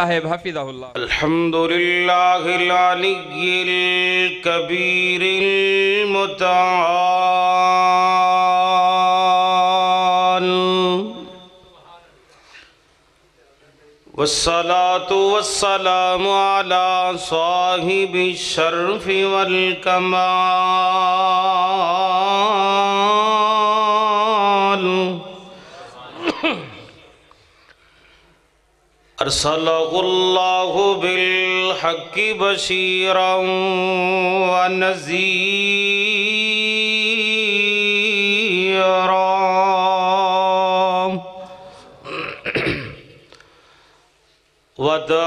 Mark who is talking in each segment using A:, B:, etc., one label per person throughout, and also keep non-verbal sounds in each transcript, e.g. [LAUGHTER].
A: साहेब
B: हफिजाउल्ला कबीर वसलातु वसलाम अला साहिब शर्फ वल कमाल। बिलहकी बशीरा नजीरा वदा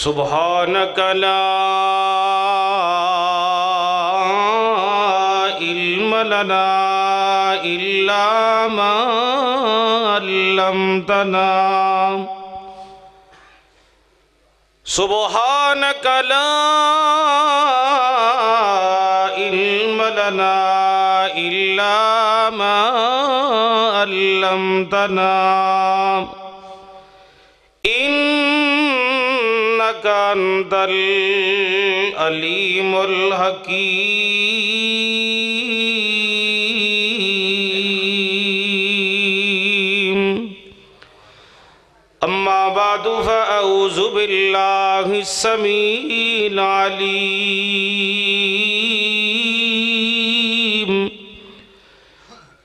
B: सुबहान कला इल्मलना इल्लामल्लमतना सुबहान इलमलना इलाम इल्लामल्लमतना का अली अलीमुल हकीम। अम्मा बादु फ़ौज़ु समी नाली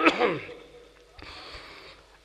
B: [CLEARS THROAT]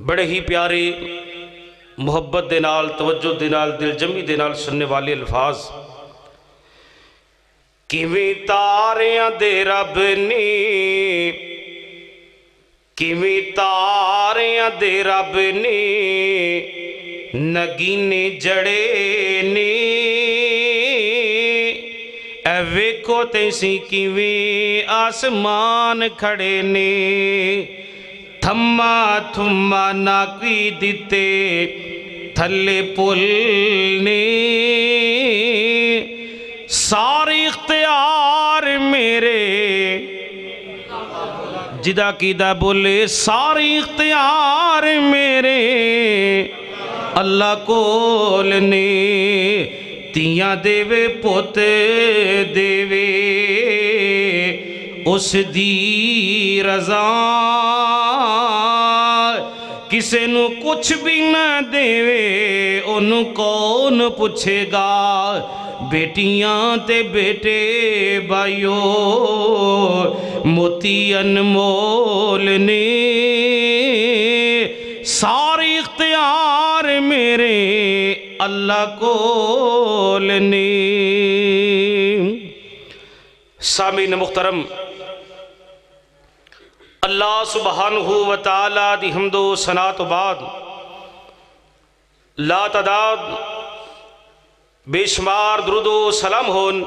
B: ਬੜੇ ਹੀ ਪਿਆਰੇ ਮੁਹੱਬਤ ਦੇ ਨਾਲ ਤਵੱਜੋ ਦੇ ਨਾਲ ਦਿਲਜਮੀ ਦੇ ਨਾਲ ਸੁਣਨੇ ਵਾਲੇ ਅਲਫਾਜ਼ ਕਿਵੇਂ ਤਾਰਿਆਂ ਦੇ ਰੱਬ ਨੇ ਕਿਵੇਂ ਤਾਰਿਆਂ ਦੇ ਰੱਬ ਨੇ ਨਗੀਨੇ ਜੜੇ ਨੇ ਐ ਵੇਖੋ ਤੈਸੀ ਕਿਵੇਂ ਆਸਮਾਨ ਖੜੇ ਨੇ ਥੰਮਾ ਥੁੰਮਾ ਨਾ ਕੀ ਦਿੱਤੇ ਥੱਲੇ ਪੁੱਲ ਨੇ ਜਿਹਦਾ ਕੀਦਾ ਬੋਲੇ ਸਾਰੇ ਇਖਤਿਆਰ ਮੇਰੇ ਅੱਲਾ ਕੋਲ ਨੇ ਤੀਆਂ ਦੇਵੇ ਪੁੱਤ ਦੇਵੇ ਉਸ ਦੀ ਰਜ਼ਾ ਕਿਸੇ ਨੂੰ ਕੁਛ ਵੀ ਨਾ ਦੇਵੇ ਉਹਨੂੰ ਕੌਣ ਪੁੱਛੇਗਾ बेटियाँ ते बेटे भाइयो मोती अनमोल ने सारे इख्तियार मेरे अल्लाह को ने। न मुख्तरम, अल्लाह सुबहान व ताला दी हमदो सना तो बाद, ला तदाद बेशुमार दरुदो सलाम होन।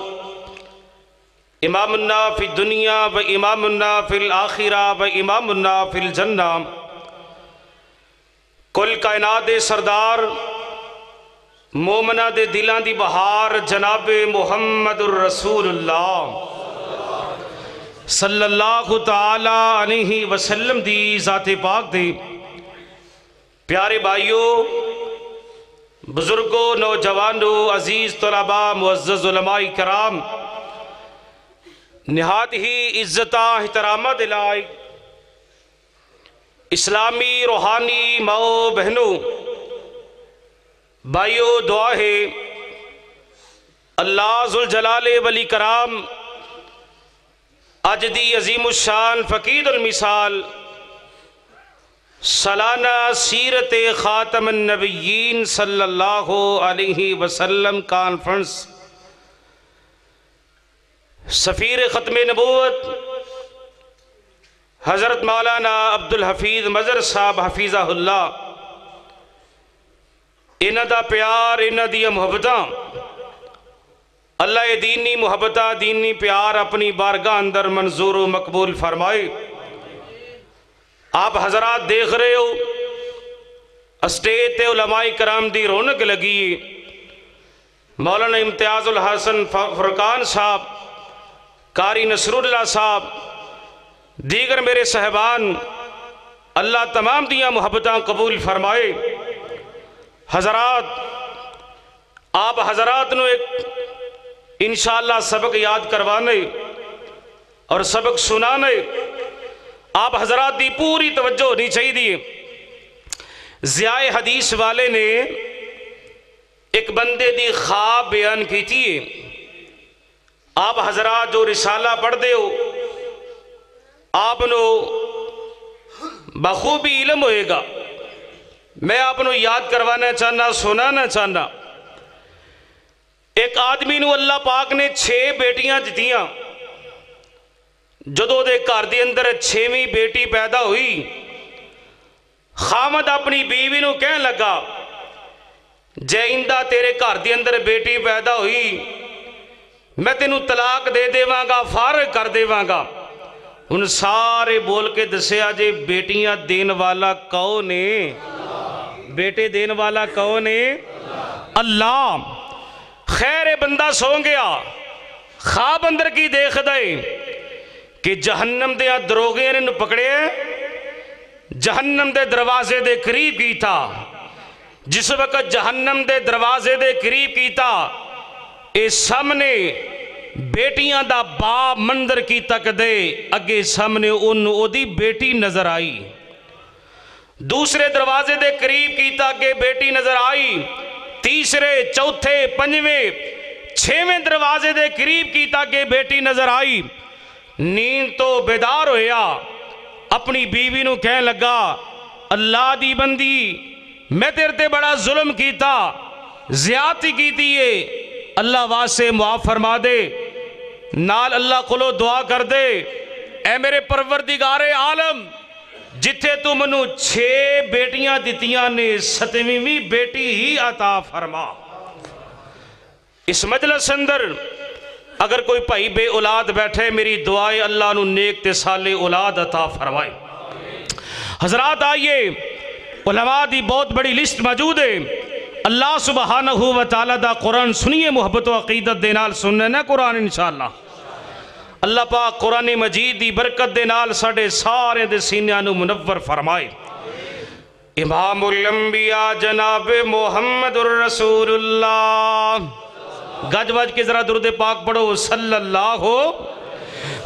B: इमामुन्ना फि दुनिया व इमामुन्ना फिल आखिरा व इमामुन्ना फिल जन्ना। कुल कायनात दे सरदार, मोमना दे दिलां दी बहार जनाब मुहम्मद रसूलुल्लाह। सल्लल्लाहु ताला अलैहि वसल्लम दी ज़ाते पाक दे। प्यारे भाइयों बुज़ुर्गों, नौजवानों, अज़ीज़ तलबा, मुअज़्ज़ज़ कराम, नहात ही इज़्ज़त एहतरामा दिलाई। इस्लामी रूहानी माओ बहनों, भाइयों दुआ है अल्लाह जुल वली कराम अज दी अजीम शान फ़कीद मिसाल सालाना सीरत ख़ातम नबीन सल्लल्लाहु अलैहि वसल्लम कॉन्फ्रेंस सफ़ीर ख़त्म नबूत हज़रत मौलाना अब्दुल हफीज़ मज़र साहब हफीज़ाहुल्ला इन्हों का प्यार, इन्हों मुहब्बतां, अल्लाह दीनी मुहब्बत, दीनी प्यार अपनी बारगाह अंदर मंजूर मकबूल फरमाए। आप हजरात देख रहे हो स्टेज ते उलमाई कराम दी रौनक लगी। मौलाना इम्तियाजुल हसन फुरकान साहब, कारी नसरुल्ला साहब, दीगर मेरे सहबान, अल्लाह तमाम दिया मुहब्बत कबूल फरमाए। हजरात, आप हजरात नु एक इन सबक याद करवाने और सबक सुनाने आप हजरात की पूरी तवज्जो होनी चाहिए जिया हदीस वाले ने एक बंदे की खाब बयान की आप हजरात जो रिशाला पढ़ते हो आप बखूबी इलम होएगा। मैं आपको याद करवाना चाहना, सुनाना चाहना। एक आदमी अल्लाह पाक ने छे बेटियाँ दिखा ਜਦੋਂ ਦੇ ਘਰ ਦੇ ਅੰਦਰ 6ਵੀਂ ਬੇਟੀ ਪੈਦਾ ਹੋਈ ਖਾਮਦ ਆਪਣੀ ਬੀਵੀ ਨੂੰ ਕਹਿਣ ਲੱਗਾ ਜੇ ਇੰਦਾ ਤੇਰੇ ਘਰ ਦੇ ਅੰਦਰ ਬੇਟੀ ਪੈਦਾ ਹੋਈ ਮੈਂ ਤੈਨੂੰ ਤਲਾਕ ਦੇ ਦੇਵਾਂਗਾ ਫਾਰਗ ਕਰ ਦੇਵਾਂਗਾ ਹੁਣ ਸਾਰੇ ਬੋਲ ਕੇ ਦੱਸਿਆ ਜੇ ਬੇਟੀਆਂ ਦੇਣ ਵਾਲਾ ਕੌਣ ਨੇ ਬੇਟੇ ਦੇਣ ਵਾਲਾ ਕੌਣ ਨੇ ਅੱਲਾਹ खैर बंदा सो गया खाब अंदर की देख दे कि जहन्नम दे दरोगे ने पकड़े जहन्नम दे दरवाजे दे करीब कीता जिस वक्त जहन्नम दे दरवाजे दे करीब कीता ये सामने बेटियाँ दा बाप मंदिर की तक दे अगे सामने उन ओदी बेटी नज़र आई दूसरे दरवाजे दे करीब कीता अगे बेटी नज़र आई तीसरे चौथे पंजवें छेवें दरवाजे दे करीब कीता के बेटी नज़र आई नींद तो बेदार होया। अपनी बीवी को कह लगा, अल्लाह दी बंदी, मैं तेरे ते बड़ा जुल्म किया ज्याती की अल्लाह वास्ते मुआफ फरमा दे। नाल अल्लाह को दुआ कर दे ए मेरे परवरदिगारे आलम जिथे तू मनु छे बेटियाँ दतिया ने, सतवीवी बेटी ही आता फरमा। इस मजलस अंदर अगर कोई भाई बे औलाद बैठे, मेरी दुआए अल्लाह नेक ते साले औलाद अता फरमाए। हजरात आइए, उलमा की बहुत बड़ी लिस्ट मौजूद है। अल्लाह सुबहान वाल का कुरान सुनिए, मुहब्बत अकीदत के नाल सुनने ना कुरान इनशाला अल्लाह पाक कुरान मजीद की बरकत दे नाल साढ़े सारे दे सीनिया मुनवर फरमाए। इमाम जनाब मोहम्मद रसूलुल्लाह। गज बज के जरा दुरुद पाक पढ़ो। सल्लल्लाहु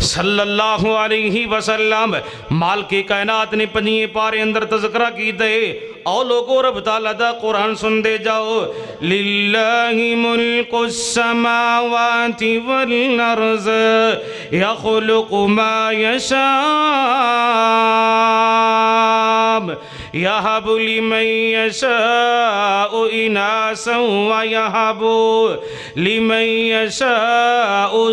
B: सल्लल्लाहु अलैहि वसल्लम। माल के कायनात ने पनिए पारे अंदर तस्करा की दे। आओ लोगों, रब तला कुरान सुन दे जाओ। लिल्लाहि मुल्कु समावाति वल अर्ज़ यखलुकु मा यशा यहब लिमन यशाउ इनासा यहब। लिमन यशाउ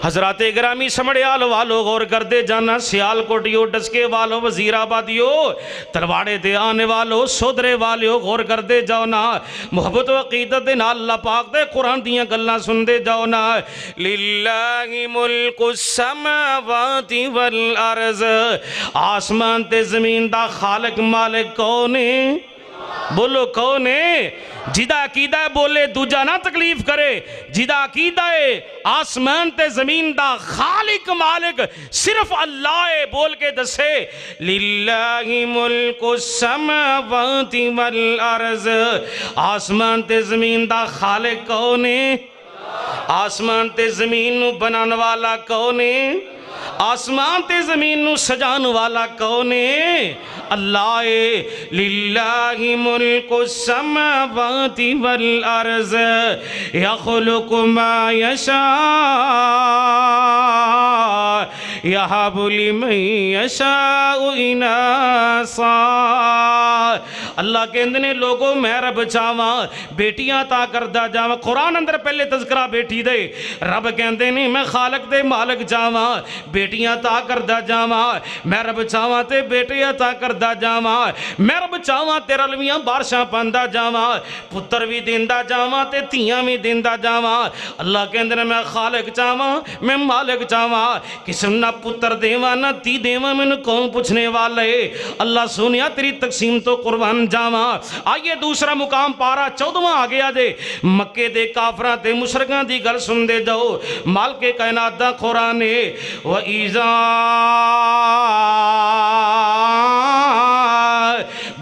B: हजरात ग्रामी समड़ियाल वालो गौर करते जाना, सियालकोटियो डसके वालो वजीराबादियो, तलवाड़े ते आने वालो, सोदरे वालियो गौर करते जाओ ना मुहब्बत अकीदत दे नाल अल्लाह पाक दे कुरान दियाँ गल्लां सुनते जाओ ना लिल्लाहि मुल्कु समावाति वल अर्ज़, आसमान ते ज़मीन दा खालिक मालिक कौन है? बोलो कौन है? जिदा अकीदा बोले, दूजा ना तकलीफ़ करे। जिदा अकीदा है, आसमान ते ज़मीन दा खालिक मालिक सिर्फ़ अल्लाह है, बोल के दसे मुल्कु आसमान ते ज़मीन दा खालिक कौन है? आसमान ते ज़मीन बनाने वाला कौन है? आसमान ते ज़मीन सजान वाला कौन है? अल्लाह लिल्लाहि मुल्कु समावाति वल अर्ज़ यशा अल्लाह कहते ने, लोगो, मैं रब चावा बेटियाँ ता करदा जावा। कुरान अंदर पहले तस्करा बेटी दे। रब कहते मैं खालक दे मालक जावा। बेटियाँ ता करदा जावा, मैं रब चावा ते बेटियाँ ता करदा जावा, मैं रब चावा ते रलवियाँ बारिशां पांदा जावा, पुत्तर भी दिंदा जावा ते धीयां भी दिंदा जावा। अल्लाह कहते ने, मैं खालक चावा मैं मालिक चावा किस्म ना पुत्र देवा, ना धी देवा, मैनू कौन पूछने वाला। अल्लाह सुनिया, तेरी तकसीम तो कुर्बान जावा। आइए दूसरा मुकाम पारा चौदवा आ गया जे मक्के दे काफरां ते मुशरकां दी गल सुनदे जाओ। माल के कायनात कुरान है। व ईजा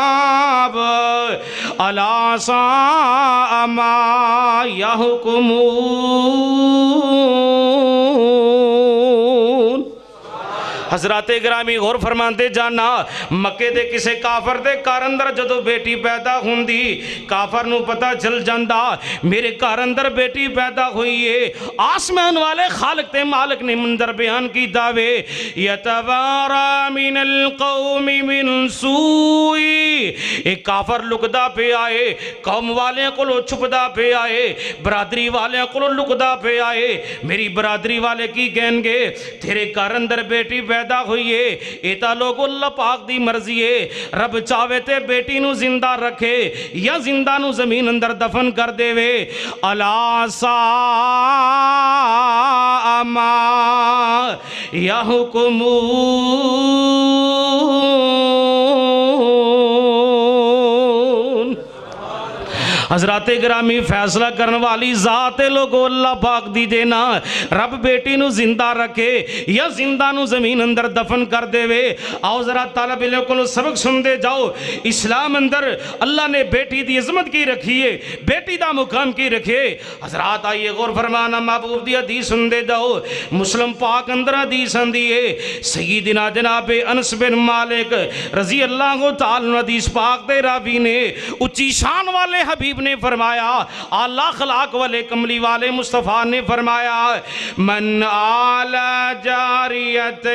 B: किताब। अलासा अमा यहुकुमून। हज़रत ग्रामी गौर फरमाते जाना, मक्के दे किसे काफर दे घर अंदर जदों बेटी पैदा हुंदी, काफर नु पता चल जांदा, मेरे घर अंदर बेटी पैदा हुई है, आसमान वाले खालक ते मालिक ने मंदर बयान कीता वे, यतवारा मिनल कौमि मिन सूई। ए काफर लुकदा पे आए कौम वालियाँ कोलों छुपदा पे आए बरादरी वालियाँ कोलों लुकदा पे आए मेरी बरादरी वाले की कहणगे तेरे घर अंदर बेटी पैदा हुई है ये तो लोग अल्लाह पाक दी मर्ज़ी है रब चावे ते बेटी नु ज़िंदा रखे या ज़िंदा नु ज़मीन अंदर दफन कर देवे अला सा मा या हुकुमू हज़रत ग्रामी फैसला करने वाली जात लोगो अल्लाह पाक दी देना रब बेटी ज़िंदा रखे या ज़िंदा ज़मीन अंदर दफन कर देवे आओ जरा तालब इल्म को सबक सुनते जाओ इस्लाम अंदर अल्लाह ने बेटी दी इज़्ज़त की रखी है बेटी दा मुकाम की रखे हजरात आइए गौर फरमाना महबूब दी हदीस सुनते जाओ मुस्लिम पाक अंदर हदीस आंदी है सईदना जनाब अनस बिन मालिक रज़ी अल्लाह ताला हदीस पाक दे रावी ने उच्ची शान वाले हबीब ने फरमाया आला खलाक वाले कमली वाले मुस्तफ़ा ने फरमाया मन आला जारियत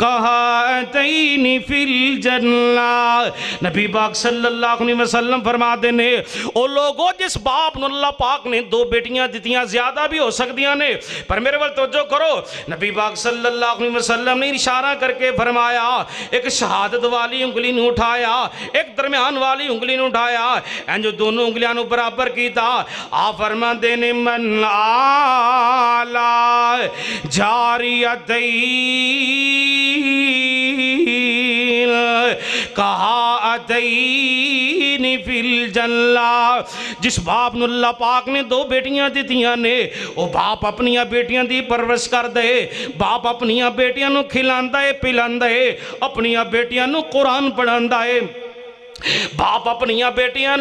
B: कहा तईनी नबी पाक सल्लल्लाहु फरमाते ने, ओ लोगो, जिस बाप नु पाक ने दो बेटियाँ दितियाँ, ज़्यादा भी हो सकदियाँ ने, पर मेरे वाल तवज्जो करो। नबी पाक सल्लल्लाहु अलैहि ने इशारा करके फरमाया, एक शहादत वाली उंगली ने उठाया, एक दरम्यान वाली उंगली ने उठाया, एंज दोनों उंगलियाँ बराबर कीता। आ फरमाते ने, मन आला जारियतई कहा अदीन फिल जल्ला। जिस बाप नुल्ला पाक ने दो बेटियाँ दितियाँ ने, वो बाप अपनी बेटिया की परवरिश कर दे। बाप अपनी बेटिया खिला पिला अपनिया बेटिया कुरान पढ़ा है। बाप अपन बेटिया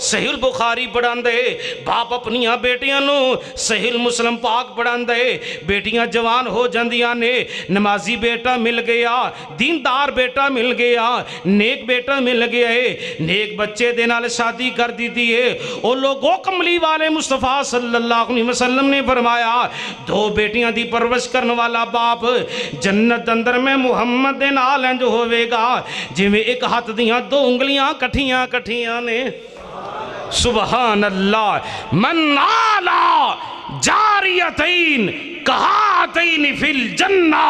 B: सहील बुखारी पढ़ाते बाप अपन बेटिया सहील मुस्लिम पाक पढ़ाते बेटियाँ जवान हो जा ने, नमाजी बेटा मिल गया, दीनदार बेटा मिल गया, नेक बेटा मिल गया है। नेक बच्चे दे शादी कर दी थी है। और लोगो कमली वाले मुस्तफ़ा सल्लासम ने फरमाया, दो बेटिया की परवरिश करने वाला बाप जन्नत अंदर में मुहम्मद के नाल इंज होगा जिमें एक हथ दियाँ दो उंगलियाँ कठिया कठिया कठिया ने सुबह अल्लाह मन आला, जारियतीन कहा फिल जन्ना।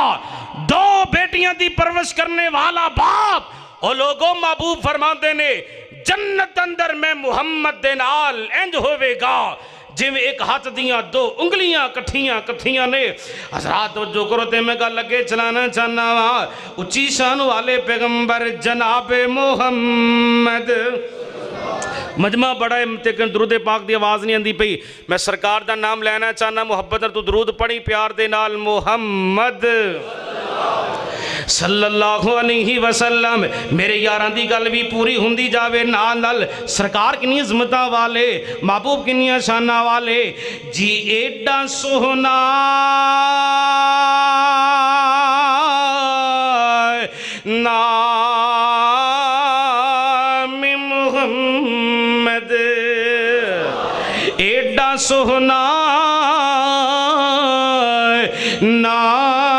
B: दो बेटियाँ दी परवरिश करने वाला बाप, और लोगों महबूब फरमाते ने, जन्नत अंदर मैं मुहम्मद दे नाल इंज होवेगा। जिमें एक हाथ दिया, दो उंगलियाँ कठिया कठिया ने। हजरात तो जो करो ते मैं गल अगे चलाना चाहना वा। उची शान वाले पैगंबर जनाब मोहम्मद। मजमा बड़ा है लेकिन दरूद पाक की आवाज़ नहीं आती पई। मैं सरकार का नाम लेना चाहना, मुहब्बत तू दरूद पढ़ी, प्यार दे नाल मोहम्मद। सल्लल्लाहु अलैहि वसल्लम, मेरे यारां दी गल भी पूरी हुंदी जावे नाल नाल सरकार किन्नी अजमतां वाले, महबूब किन्नी शानां वाले, जी एडा सोहना। सोहना। ना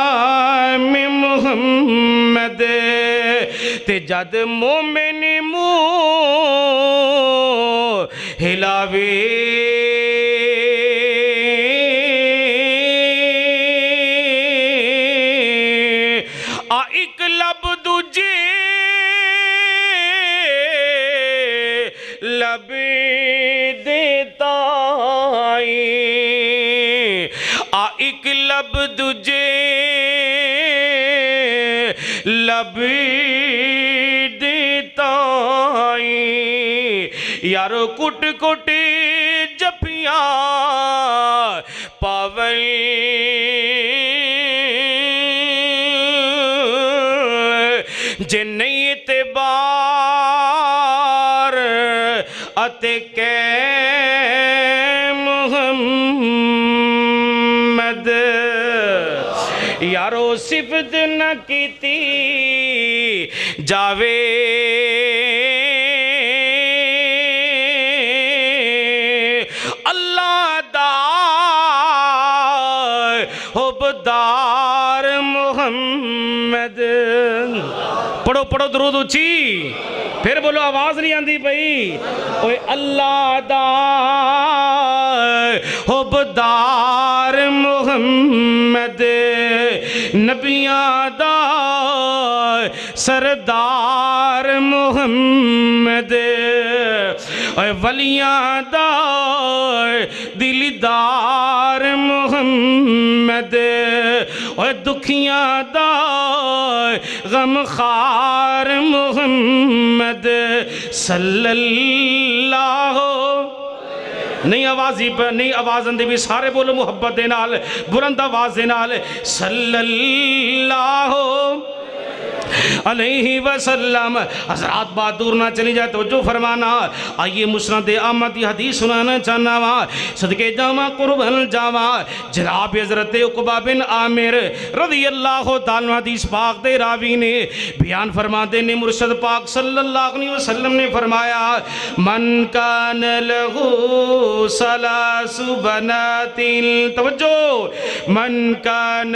B: ते जद मोमिन मुँह हिलावे go तोबदार मोहम्मद। पढ़ो पढ़ो दरूद उची फिर बोलो, आवाज़ नहीं आती पई। ओए अल्लाह दा। होबदार मोहम्मद। नबिया दा। सरदार मोहम्मद। वलियाँ दिलदार मुहम्मद। ओए दुखियाँ दा गमखार मुहम्मद। सल्लल्लाहु नहीं आवाज़ ही प- नहीं आवाज़ आंदी भी सारे बोलो, मुहब्बत दे नाल, बुलंद आवाज़ दे नाल। सल्लल्लाहु अलैहि वसल्लम। हजरात बात दूर ना चली जाए तो जो फरमाना। आइए मुसरद अहमद की हदीस सुनाना चाहना वा। सदके जावा कुर्बन जावा। जनाब हज़रत उकबा बिन आमिर रज़ी अल्लाह हदीस पाक दे रावी ने बयान फरमाते ने, मुर्शद पाक सल्लल्लाहु अलैहि वसल्लम ने फरमाया, मन कान लहू सलासु बनातिल। तवज्जो, मन कान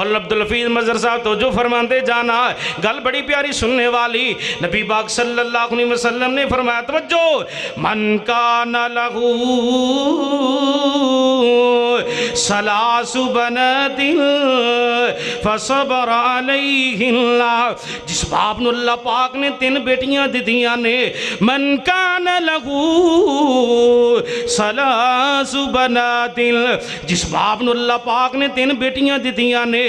B: मौल अब्दुल हफीज मजर साहब तो जो फरमाते जाना गल बड़ी प्यारी सुनने वाली, नबी बाग सल्लल्लाहु अलैहि वसल्लम ने फरमाया, तवज्जो, मन का न लहू सलासु बन दिल फसबर जिस बाप ने अल्लाह पाक ने तीन बेटियाँ दिदियाँ ने, मन का न लहू सलासु बना दिल जिस बाप ने अल्लाह पाक ने तीन बेटियाँ दिदियाँ ने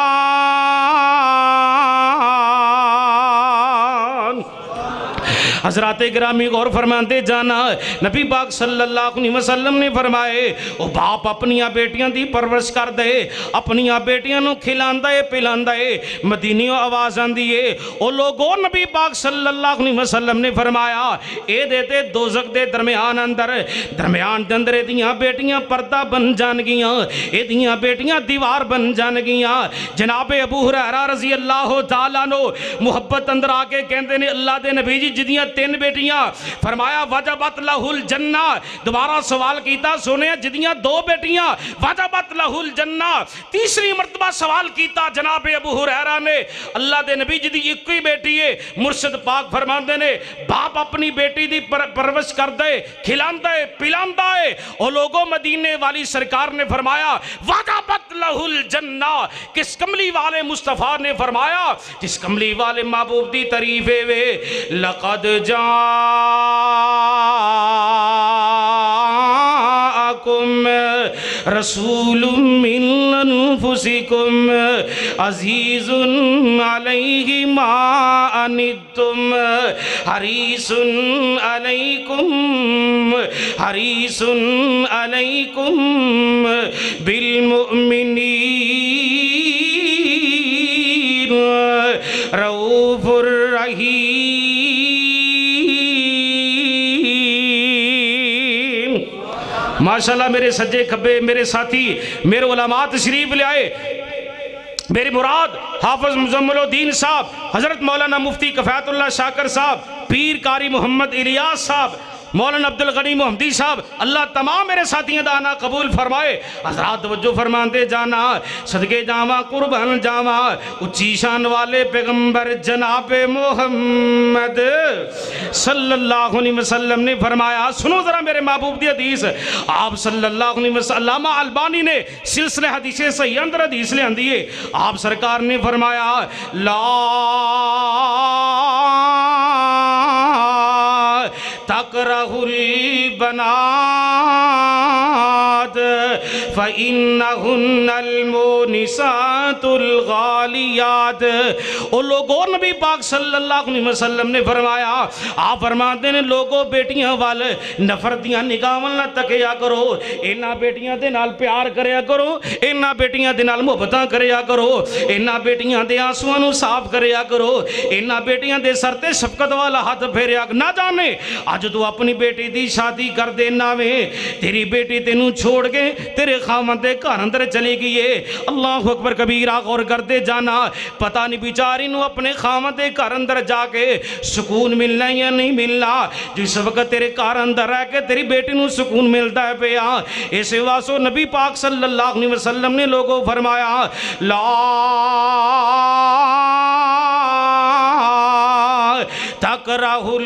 B: हज़रत ग्रामी गौर फरमाते, जाना नबी पाक सल्लल्लाहु अलैहि वसल्लम ने फरमाए, ओ बाप अपनी बेटिया की परवरिश कर दे अपनी बेटिया खिला पिला मदीनी आवाज़ आती है। ओ लोग, नबी पाक सल्लल्लाहु अलैहि वसल्लम ने फरमाया ए दो दोजक के दरम्यान अंदर, दरम्यान के अंदर यदियाँ बेटिया परदा बन जाएगियाँ यदियाँ बेटियाँ दीवार बन जाएगियाँ जनाबे अबू हरारा रज़ी अल्लाह तला मुहब्बत अंदर आके कहते हैं अल्लाह के नबी जी जिदियाँ तीन बेटिया। फरमाया वजह बत लहुल जन्ना। दोबारा सवाल किया सुने जिदिया दो बेटिया वजह बत लहुल जन्ना। तीसरी मरतबा सवाल किया जनाब अबू हुरैरा ने। अल्लाह के नबी जी की एक ही बेटी है मुर्शद पाक फरमाते ने बाप अपनी बेटी की पर, परवरिश कर दे खिलाता है पिलाता है। और लोगों मदीने वाली सरकार ने फरमाया वजह बत लहुल जन्ना। किस कमली वाले मुस्तफ़ा ने फरमाया जिस कमली वाले महबूब की तारीफे वे लकद जाकुम रसूल मिन अनफुसिकुम अजीजुन अलैहि मा अनितुम हरीसुन अलैकुम हरीसुन अलैकुम बिलमुमिनीन रऊफुर रहीम माशाल्लाह मेरे सज्जे खब्बे, मेरे साथी, मेरे उलमा तशरीफ़ ले आए। मेरी मुराद हाफज मुजम्मलोद्दीन साहब, हज़रत मौलाना मुफ्ती कफ़ायतुल्लाह शाकर साहब पीर कारी मोहम्मद इलियास साहब मौलाना अब्दुल गनी मोहम्मदी साहब, अल्लाह तमाम मेरे साथियों का आना कबूल फरमाए। हजरात तवज्जो फरमाते जाना, सदके जावा, कुर्बान जावा, उच्ची शान वाले पैगंबर जनाब मोहम्मद सल्लल्लाहु अलैहि वसल्लम ने फरमाया, सुनो जरा मेरे महबूब दी हदीस। आप सल्लल्लाहु अलैहि वसल्लम अलबानी ने सिलसिले हदीसे सही अंदर हदीस ले आंदी है। आप सरकार ने फरमाया, ला तक तकरहुल बनाद। फ़िन्नमोनिसातुल गालियात ओ लोगों नबी पाक सल्लल्लाहु अलैहि वसल्लम ने फरमाया, आप फरमाते ने लोगो, बेटियाँ वाल नफरत दिया निगाह वाल ना तकया करो। इन्होंने बेटियाँ दे नाल प्यार करया करो इन्होंने बेटियाँ दे नाल मुहब्बत करया करो। इन्होंने बेटियाँ दे आंसुओं साफ़ करया करो। इन्होंने बेटियाँ दे सर ते शफकत वाला हाथ फेरिया, ना जाने। अज तू अपनी बेटी की शादी कर देना वे। तेरी बेटी तेन छोड़ के तेरे खामन के घर अंदर चली गई है। अल्लाह अकबर कबीरा गौर करते जाना। पता नहीं बेचारी अपने खामन के घर अंदर जाके सुकून मिलना या नहीं मिलना। जिस वक्त तेरे घर अंदर रह के तेरी बेटी को सुकून मिलता है पे इस वासो नबी पाक सल्लल्लाहु अलैहि वसल्लम ने लोगों फरमाया, ला तक राहुल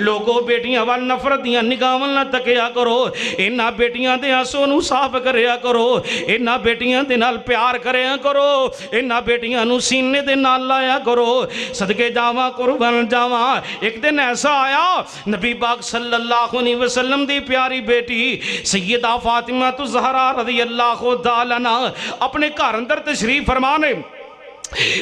B: लोगो बेटियाँ वाल नफरत दियाँ निगाह ना तकया करो इन्होंने बेटिया दे आँसू न साफ़ कराया करो इन्होंने बेटिया दे नाल प्यार कराया करो इन्होंने बेटिया सीने के नाल लाया करो सदके जावा कुर्बन जावा एक दिन ऐसा आया नबी बाग सल्लल्लाहु अलैहि वसलम की प्यारी बेटी, सैयदा फातिमा तो जहरा रज़ी अल्लाह को अपने घर अंदर तशरीफ़ फरमाने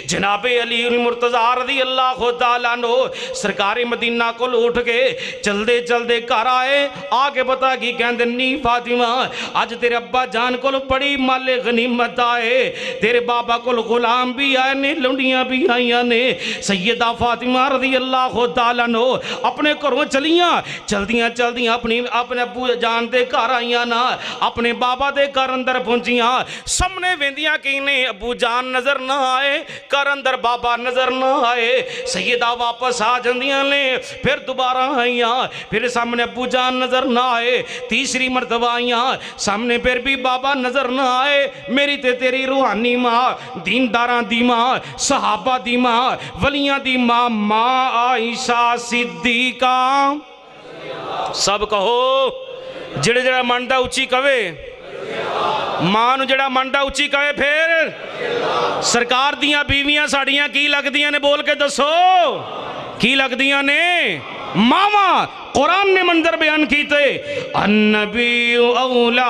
B: जनाबे अली मुर्तजा रदी अल्लाह तआला नो सरकारी मदीना को उठ के चलते चलते घर आए। आके पता की कहंदे, नी फातिमा अज तेरे अब्बा जान को बड़ी माले गनीमत आए। तेरे बाबा को गुलाम भी आए ने, लुंडियाँ भी आईया ने। सैयदा फातिमा रदी अल्लाह तआला नो अपने घरों चलियाँ। चलदियाँ चलदियाँ अपनी, अपने अब्बू जान के घर आईयां ना, अपने बाबा के घर अंदर पहुंचियाँ। सामने वेंदियाँ की ने अब्बू जान नज़र ना आए। ਨੇ ਘਰ ਅੰਦਰ ਬਾਬਾ ਨਜ਼ਰ ਨਾ ਆਏ ਸੈਦਾ ਵਾਪਸ ਆ ਜਾਂਦੀਆਂ ਨੇ ਫਿਰ ਦੁਬਾਰਾ ਆਈਆਂ ਫਿਰ ਸਾਹਮਣੇ ਅਬੂ ਜਾਨ ਨਜ਼ਰ ਨਾ ਆਏ ਤੀਸਰੀ ਮਰਤਬਾ ਆਈਆਂ ਸਾਹਮਣੇ ਫਿਰ ਵੀ ਬਾਬਾ ਨਜ਼ਰ ਨਾ ਆਏ ਮੇਰੀ ਤੇ ਤੇਰੀ ਰੂਹਾਨੀ ਮਾਂ ਦੀਨਦਾਰਾਂ ਦੀ ਮਾਂ ਸਹਾਬਾ ਦੀ ਮਾਂ ਵਲੀਆਂ ਦੀ ਮਾਂ ਮਾਂ ਆਇਸ਼ਾ ਸਿੱਦੀਕਾ ਸਭ ਕਹੋ ਜਿਹੜੇ ਜਿਹੜਾ ਮੰਨਦਾ ਉੱਚੀ ਕਵੇ ਮਾਂ ਨੂੰ ਜਿਹੜਾ ਮੰਨਦਾ ਉੱਚੀ ਕਵੇ ਫੇਰ ਸਰਕਾਰ ਦੀਆਂ ਬੀਵੀਆਂ ਸਾਡੀਆਂ ਕੀ ਲੱਗਦੀਆਂ ਨੇ ਬੋਲ ਕੇ ਦੱਸੋ ਕੀ ਲੱਗਦੀਆਂ ਨੇ ਮਾਵਾ ਕੁਰਾਨ ਨੇ ਮੰਦਰ ਬਿਆਨ ਕੀਤੇ ਅਨਬੀ ਔਲਾ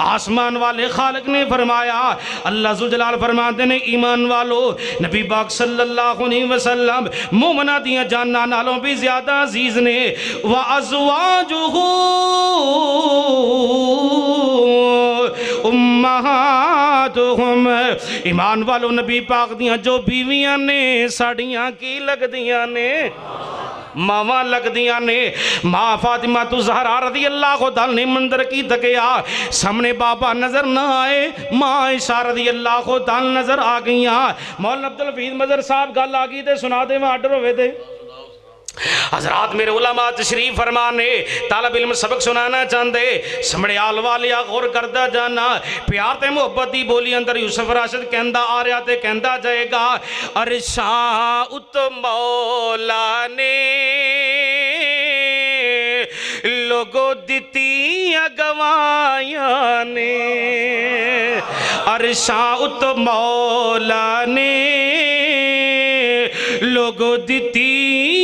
B: आसमान वाले खालक ने फरमाया, अल्लाह जुलजलाल फरमाते ने ईमान वालो, नबी बाग सल्लल्लाहु अलैहि वसल्लम, मोमना दिया जाना नालों भी ज़्यादा अज़ीज़ ने, व अजवाजहू उम्महातुहुम। ईमान वालों नबी पाक दिया जो बीवियाँ ने, साड़ियाँ की लगदिया ने। मावा लगदिया ने। माँ फातिमा, तू जहरा रदी अल्लाह को दल ने मंदिर की दकिया सामने बाबा नज़र न आए। माँ ईशा रदी अल्लाह को दल नज़र आ गई मोहन अब्दुल फीद मजर साहब गल आ गई सुना दे, मैं आर्डर हो हजरात मेरे उलमा तशरीफ़ फरमाने, तालब इल्म सबक सुनाना चाहते समड़ियाल वालिया गौर करता जाना, प्यार ते मुहब्बत की बोली अंदर यूसुफ राशिद कहता आ रहा ते कहता जाएगा, अरशा उत मौला ने लोगो दितियाँ गवाया ने, अरशा उत मौला ने लोगो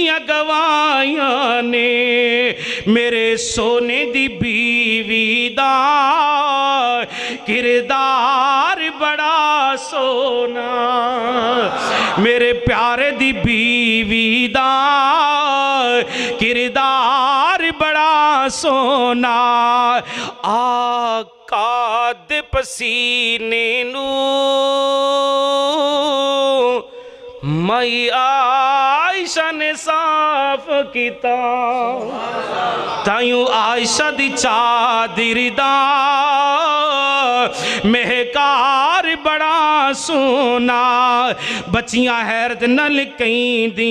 B: दितियाँ गवाया ने मेरे सोने दी बीवी दा किरदार बड़ा सोना मेरे प्यारे दी बीवी दा किरदार बड़ा सोना आका दे पसीने नू मई आयशा ने साफ़ किता। तायू आयशा दी चादर दा महकार बड़ा सोना। बचियाँ हैरत नल कई दी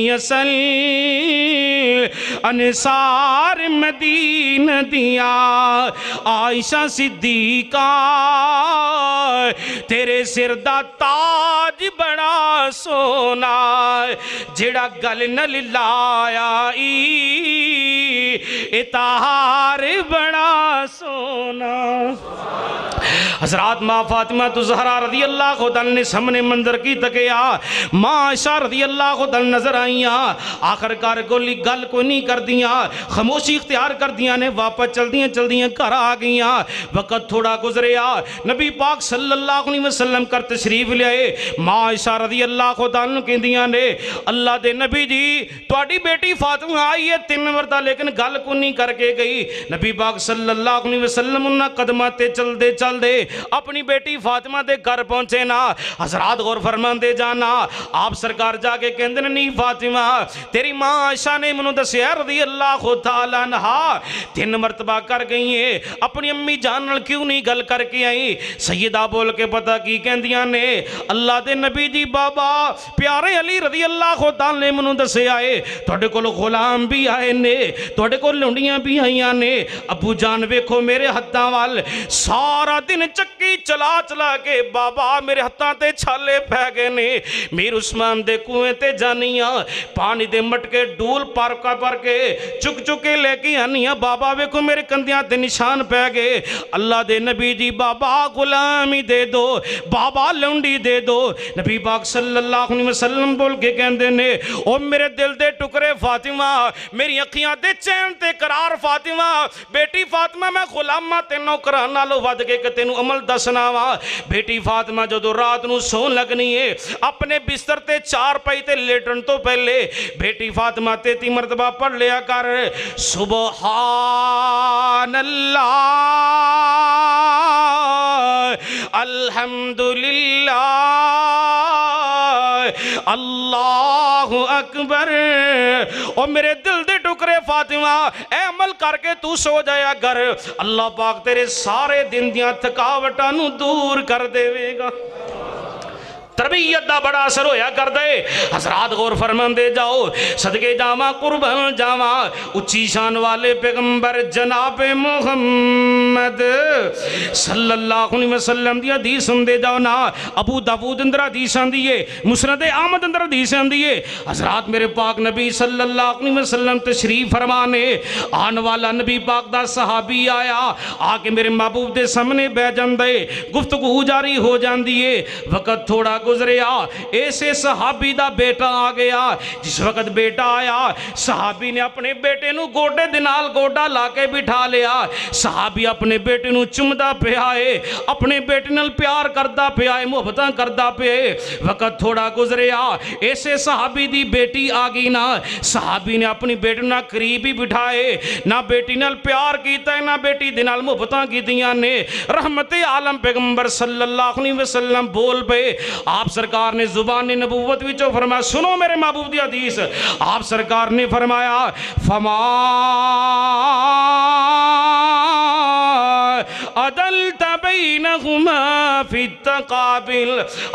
B: अनसार मदीन दिया। आयशा सिद्दीका, तेरे सिर दा ताज बड़ा सोना। जेड़ा गल न लाया इतार बड़ा सोना। हजरात माँ फातिमा तो जहरा रदी अल्लाह को भगवान ने सामने मंदिर की तकया। माँ आयशा रज़ी अल्लाह को दल नज़र आईया। आखिरकार गोली गल को नहीं कर दिया। खामोशी इख्तियार कर दिया ने, वापस चल दिया चल दिया घर आ गई वक़्त थोड़ा गुजरिया नबी पाक सल्लल्लाहु अलैहि वसल्लम कर तशरीफ़ लियाए। माँ आयशा रज़ी अल्लाह को दल कहदियाँ ने, अल्लाह दे नबी जी थोड़ी बेटी फातिमा आई है तीन वरदा लेकिन गल को नहीं करके गई। नबी पाक सल्लल्लाहु अलैहि वसल्लम उन्होंने कदमों ते चलते चलते अपनी बेटी फातिमा के घर पहुँचे ना। हजरात गौर फरमाते जाना, आप सरकार जाके कहें नहीं फातिमा, तेरी माँ आयशा ने मैं दसिया रदी अल्लाह खो तहा तीन मरतबा कर गई है, अपनी अम्मी जान क्यों नहीं गल करके आई? सईदा बोल के पता की कहदियाँ ने, अल्लाह के नबी जी बाबा, प्यारे अली रदी अल्लाह खो ताल ने मैं दसिया है थोड़े को गुलाम भी आए ने थोड़े को लुंडियाँ भी आईया ने अबू जान वेखो मेरे हथा वाल, सारा दिन चक्की चला चला के बाबा मेरे हथा ते छाले पै गए ने मीर कुएँ वसलम बोल के कहते दिल के टुकरे फातिमा मेरी अखियाँ चैन ते करार फातिमा बेटी फातिमा मैं गुलामा तेनों घर नालों वध के तेन अमल दसना वा बेटी फातिमा जो रात बात सुन लगनी है। अपने बिस्तर से चार पाई से लेटन तो पहले बेटी फातमा तेती मरतबा पढ़ लिया कर। सुबह अल्हम्दुलिल्लाह, अल्लाह अकबर। ओ मेरे दिल दे टुकरे फातिमा ए अमल करके तू सो जाया कर। अल्लाह पाक तेरे सारे दिन दिया थकावटा दूर कर देगा तरबियत का बड़ा असर होया कर दे हजरात गौर फरमाते जाओ, सदके जावा, कुर्बन जावा, उच्ची शान वाले पैगंबर जनाब मोहम्मद सल्लल्लाहु अलैहि वसल्लम दी हदीस सुनते जाओ ना। अबू दाऊद अंदर हदीस आंदी है मुसनद अहमद अंदर हदीस आंदी है हजरात मेरे पाक नबी सल्लल्लाहु अलैहि वसल्लम तशरीफ़ फरमाने, आने वाला नबी पाक दा सहाबी आया, आके मेरे महबूब दे सामने बह जांदे गुफ्तगू जारी हो जाती है वक्त थोड़ा गुजरिया। ऐसे सहाबी दा बेटा आ गया। जिस वक्त बेटा आया, सहाबी ने अपने बेटे नु गोडे गोडा ला के बिठा लिया। सहाबी अपने बेटे नु चुमदा पिया है, अपने बेटे नाल प्यार करदा पिया है, मुहब्बतां करदा पिया है। वक्त थोड़ा गुजरिया, ऐसे सहाबी दी बेटी आ गई ना। सहाबी ने अपनी बेटी ना करीब ही बिठाए। ना बेटी नाल प्यार है, ना बेटी मुहब्बतां कीतियाँ ने। रहमत आलम पैगंबर सल्लल्लाहु अलैहि वसल्लम बोल पे आप सरकार ने ज़ुबान नबूवत फरमाया, सुनो मेरे महबूब दी हदीस। आप सरकार ने फरमाया, फमा अदल फ़ी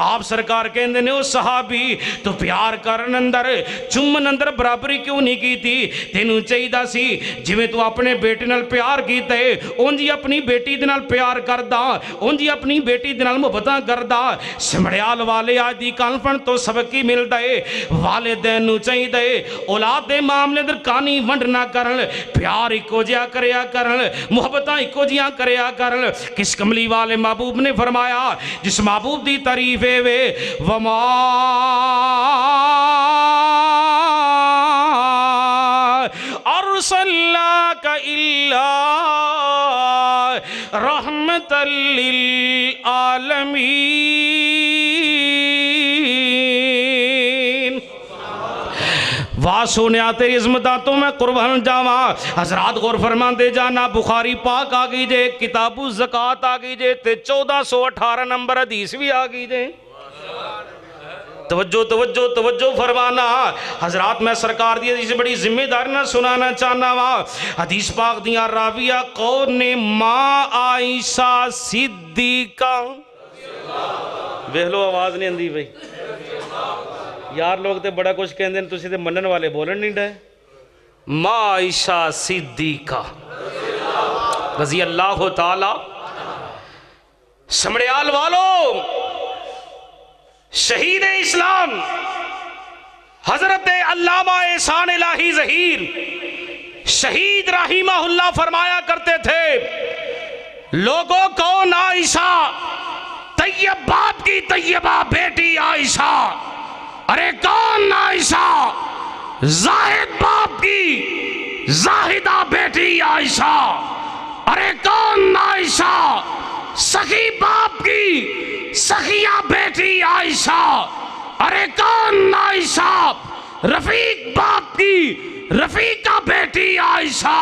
B: आप सरकार कहंदे ने सहाबी तो प्यार करन अंदर चुम्मन अंदर बराबरी क्यों नहीं कीती? तेनू चाहिदा सी, जिवें तू अपने बेटे नाल प्यार है, उंज अपनी बेटी दे प्यार करदा, उंज अपनी बेटी दे नाल करदा सिमड़ियाल वाले आज की कानफन तो सबकी ही मिलता है वाले दिन चाहिए औलाद के मामले अंदर कहानी वंडना कर प्यार इको जहा करया कर मुहब्बत इको जहा करया कर किस कमली वाले महबूब ने फरमाया, जिस महबूब की तारीफ़ है वे, वमा का इल्ला रहमतल आलमी। वाह सोनिया तेरी इसमतातों में कुर्बान जावा। हजरात गौर फरमा दे जाना बुखारी पाक आ गई जे, किताबु जक़ात आ गई जे, ते चौदह सौ अठारह नंबर हदीस भी आ गई जे। तवज्जो तवज्जो तवज्जो फरमाना। हजरात, मैं सरकार दी हदीस बड़ी ज़िम्मेदारी ना सुनाना चाहना वा। हदीस पाक दिया राविया, कौन ने माँ आयशा सिद्दीका? वेह आवाज़ नहीं आती भाई। ਯਾਰ ਲੋਕ ਤੇ ਬੜਾ ਕੁਝ ਕਹਿੰਦੇ ਨੇ ਤੁਸੀਂ ਤੇ ਮੰਨਣ ਵਾਲੇ ਬੋਲਣ ਨਹੀਂ ਡਏ ਮਾਇਸ਼ਾ ਸਿੱਦੀਕਾ रजी अल्लाह ताला समड़ियाल वालों शहीद इस्लाम हजरत अल्लामा एहसान इलाही जहीर शहीद राहिमाहुल्ला फरमाया करते थे लोगों को आयशा तैयब बाप की तैयबा बेटी आयशा अरे कौन आयशा जाहिद बाप की जाहिदा बेटी आयशा अरे कौन आयशा सखी बाप की सखिया बेटी आयशा अरे कौन आयशा रफीक बाप की रफीका बेटी आयशा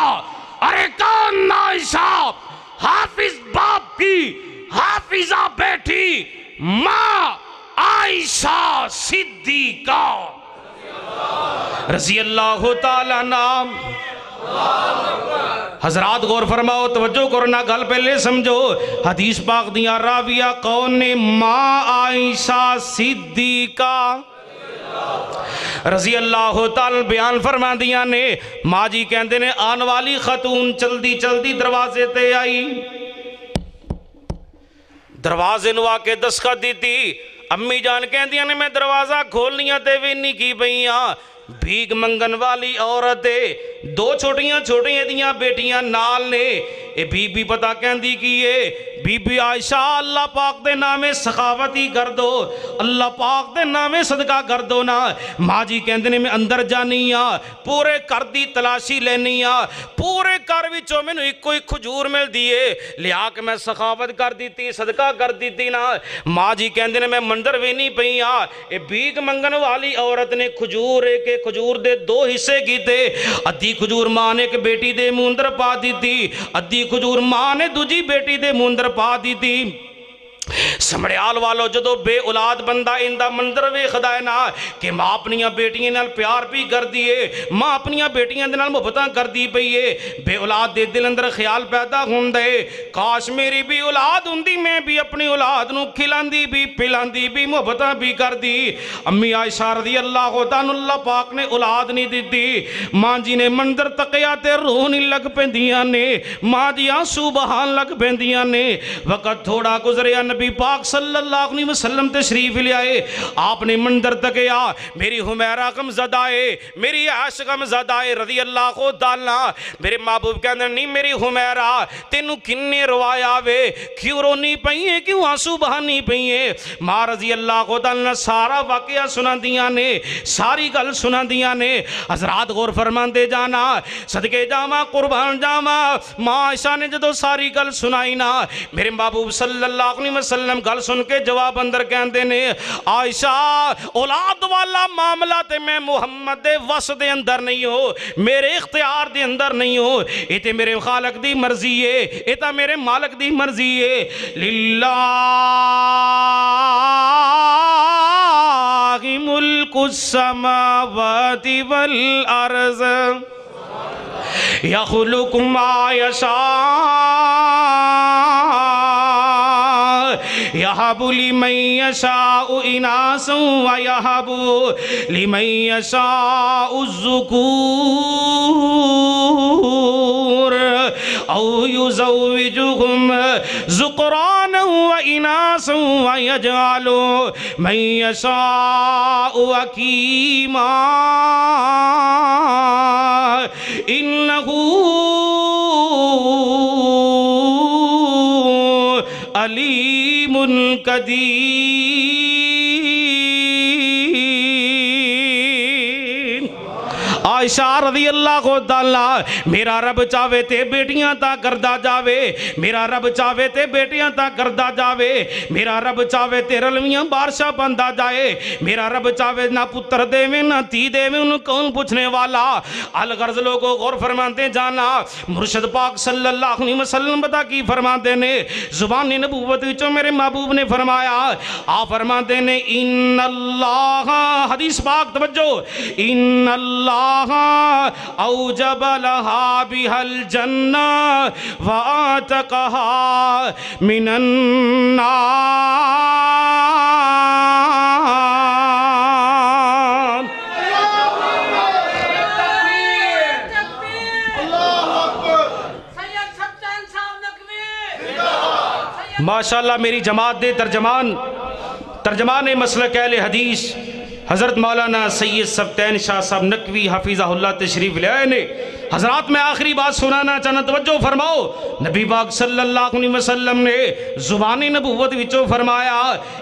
B: अरे कौन आयशा हाफिज बाप की हाफिजा बेटी माँ आयशा सिद्दीका। रज़ी अल्लाह ताला नाम। हजरात गौर फरमाओ, तवज्जो करो ना, गल पहले समझो। हदीस पाक दिया राविया कौन ने? माँ आयशा सिद्दीका। रज़ी अल्लाह बयान फरमा दिया ने, माँ जी कहते ने, आने वाली खतून चलती चलती दरवाजे ते आई। दरवाजे नु आके दस्खत दी ਅੰਮੀ ਜਾਨ ਕਹਿੰਦੀਆਂ ਨੇ ਮੈਂ ਦਰਵਾਜ਼ਾ ਖੋਲਨੀਆਂ ਤੇ ਵੀ ਨਹੀਂ ਕੀ ਪਈਆਂ भीख मंगन वाली औरत दो छोटिया छोटिया दिया बेटिया नाल ने। ए बीबी पता कहती की है, बीबी आयशा अल्लाह पाक दे नामे सखावत ही कर दो अल्लाह पाक दे नामे सदका कर दो ना। माँ जी कहते ने, मैं अंदर जानी हाँ पूरे घर की तलाशी लैनी हाँ पूरे घर विचों मैनू इको ही खजूर मिलती है। लिया के मैं सखावत कर दी सदका कर दी ना। माँ जी कहते ने, मैं मंदिर भी नहीं पई हाँ ये भीख मंगन वाली औरत ने खजूर के ਖਜੂਰ ਦੇ ਦੋ ਹਿੱਸੇ ਕੀਤੇ। ਅੱਧੀ ਖਜੂਰ ਮਾਂ ਨੇ ਇੱਕ ਬੇਟੀ ਦੇ ਮੂੰਹ ਅੰਦਰ ਪਾ ਦਿੱਤੀ। ਅੱਧੀ ਖਜੂਰ ਮਾਂ ਨੇ ਦੂਜੀ ਬੇਟੀ ਦੇ ਮੂੰਹ ਅੰਦਰ ਪਾ ਦਿੱਤੀ। ਸਮੜਿਆਲ ਵਾਲੋ ਜਦੋਂ ਬੇ ਔਲਾਦ ਬੰਦਾ ਇੰਦਾ ਮੰਦਰ ਵੇਖਦਾ ਹੈ ਨਾ ਕਿ ਮਾਂ ਆਪਣੀਆਂ ਬੇਟੀਆਂ ਨਾਲ ਪਿਆਰ ਵੀ ਕਰਦੀ ਏ ਮਾਂ ਆਪਣੀਆਂ ਬੇਟੀਆਂ ਦੇ ਨਾਲ ਮੁਹੱਬਤਾਂ ਕਰਦੀ ਪਈ ਏ ਬੇ ਔਲਾਦ ਦੇ ਦਿਲ ਅੰਦਰ ਖਿਆਲ ਪੈਦਾ ਹੁੰਦਾ ਏ ਕਾਸ਼ ਮੇਰੀ ਵੀ ਔਲਾਦ ਹੁੰਦੀ ਮੈਂ ਵੀ ਆਪਣੀ ਔਲਾਦ ਨੂੰ ਖਿਲਾਉਂਦੀ ਵੀ ਪਿਲਾਉਂਦੀ ਵੀ ਮੁਹੱਬਤਾਂ ਵੀ ਕਰਦੀ ਅੰਮੀ ਆਇਸ਼ਾ ਰਜ਼ੀ ਅੱਲਾਹੁ ਤਾਨ ਅੱਲਾਹ ਪਾਕ ਨੇ ਔਲਾਦ ਨਹੀਂ ਦਿੱਤੀ ਮਾਂ ਜੀ ਨੇ ਮੰਦਰ ਤੱਕਿਆ ਤੇ ਰੋਣ ਹੀ ਲੱਗ ਪੈਂਦੀਆਂ ਨੇ ਮਾਂ ਦੀ ਆਂਸੂ ਬਹਾਨ ਲੱਗ ਪੈਂਦੀਆਂ ਨੇ ਵਕਤ ਥੋੜਾ ਗੁਜ਼ਰਿਆ ਨਬੀ पाक सल्लल्लाहु अलैहि वसल्लम तशरीफ़ ले आए। आपने मंदिर तक गया मेरी हुमैरा गम जदाए मेरी आश गम जदाए रज़ी अल्लाह को दालना मेरे महबूब कहते नहीं मेरी हुमैरा, तेनू किन्ने रवाया वे क्यों रोनी पई है? क्यों आँसू बहानी पई है? माँ रज़ी अल्लाह को दालना सारा वाकया सुनादियाँ ने, सारी गल सुनादियाँ ने। हजरात गौर फरमाते जाना, सदके जावा, कुर्बान जावा। माँ आयशा ने जो सारी गल सुनाई ना, मेरे महबूब सल्लल्लाहु अलैहि वसल्लम गल सुन के जवाब अंदर कहते ने, आयशा, औलाद वाला मामला तो मैं मुहम्मद दे वस के अंदर नहीं हो, मेरे इख्तियार दे अंदर नहीं हो। ये ते मेरे खालक की मर्ज़ी है ये तो मेरे मालक की मर्ज़ी है। लिल्लाहि मुल्कुस समावाति वल अर्ज़, यखलुक मा यशा। यहबु लिमन यशाउ इनासा व यहबु लिमन यशाउ ज़ुकूर औ युज़व्विजुहुम ज़ुक़राना व इनासा व यजअलु मन यशाउ अकीमा। इन्नहु अलीमुन कदीर। आयशा रदी अल्लाह को दाला मेरा रब चावे ते बेटियाँ ता करदा जावे, मेरा रब चावे ते बेटियाँ ता करदा जावे, मेरा रब चावे ते रलवियाँ बारशा बनदा जाए, मेरा रब चावे ना पुत्र देवे, ना धी देवे उन कौन पूछने वाला? अल गर्ज लोगों गौर फरमाते जाना, मुर्शद पाक सल्लल्लाहु अलैहि वसल्लम बता की फरमाते ने? जुबानी नबूवत विचों मेरे महबूब ने फरमाया, आ फरमाते ने इन अल्लाह हदीस पाक, तवज्जो इन अल्लाह औजबलहा बिहल जन्ना वातकहा मिनन्नार
A: सैयद सत्तान
B: माशाल्लाह मेरी जमात दे तर्जमान तर्जमान मसल कहल हदीस। हज़रत मौलाना सैयद सब्तैन शाह साहब नकवी हाफिज़ाहुल्लाह तशरीफ़ ले आए ने। हजरात में आखिरी बात सुनाना चाहना, तवज्जो फरमाओ। नबी पाक सल्लल्लाहु अलैहि वसल्लम ने जुबानी नबूवत विचों फरमाया,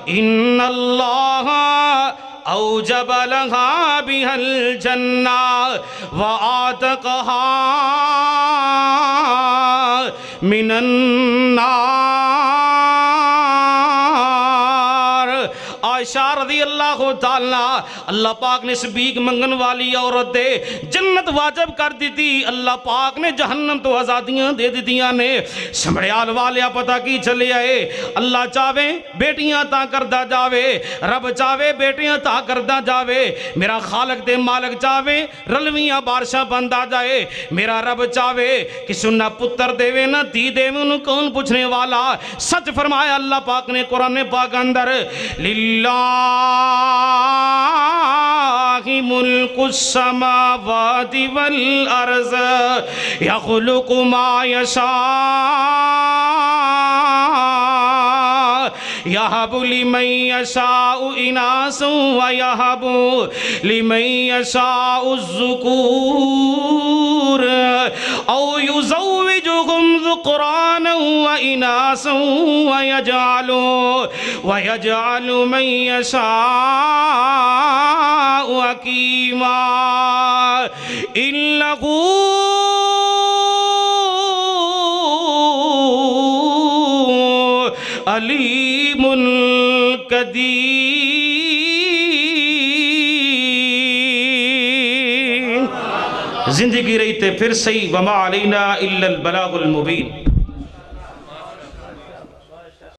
B: इन्नल्लाह औजब लहा बिहल जन्ना व आतकहा मिनन्नार आयशा रदी अल्लाह ताला, अल्लाह पाक ने सबीक मंगन वाली औरत दे जन्नत वाजब कर दी थी अल्लाह पाक ने जहन्नम तो आज़ादियाँ दे दितियाँ ने। समड़ियाल वालिया पता की चले आए? अल्लाह चावे बेटियाँ ता करदा जावे, रब चावे बेटियाँ ता करदा जावे। मेरा खालक दे मालक चावे रलवियाँ बारिशां आ जाए। मेरा रब चावे कि सुन्ना पुत्र देवे, ना धी देवे, उन्हें कौन पूछने वाला? सच फरमाया, अल्लाह पाक ने कुरान पाक अंदर लिल्लाहि मुल्कु समावाति वल अर्ज़ यखलुकु मा यशा यहबु लिमन यशाउ इनासु व यहबु लिमन यशाउ ज़ुकूर। औ युज़व्विजुहुम ज़ुक़राना व इनासा व यजअलु व यजअलु मन यशाउ अकीमा। इन्नहु अलीमुल कदीर। ज़िंदगी रही थे फिर सही वमा अलैना इल्लल बलागुल मुबीन।